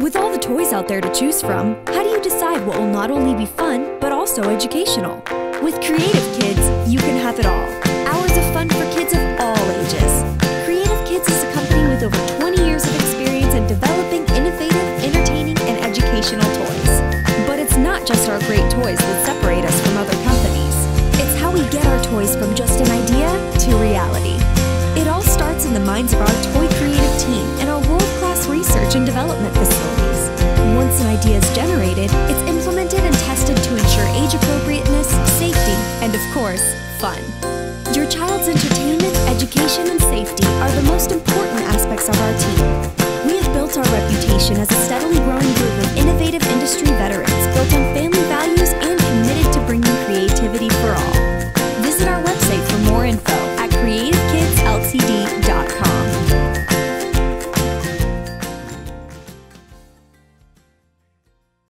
With all the toys out there to choose from, how do you decide what will not only be fun, but also educational? With Creative Kids, you can have it all. Hours of fun for kids of all ages. Creative Kids is a company with over 20 years of experience in developing innovative, entertaining, and educational toys. But it's not just our great toys that separate us from other companies. It's how we get our toys from just an idea to reality. It all starts in the minds of our toy creative team and our world-class research and development Ideas generated, it's implemented and tested to ensure age appropriateness, safety, and of course, fun. Your child's entertainment, education, and safety are the most important aspects of our team. We have built our reputation as a steadily growing group of innovative industry veterans built on family values and committed to bringing creativity for all. Visit our website for more info at Creative Kids Ltd.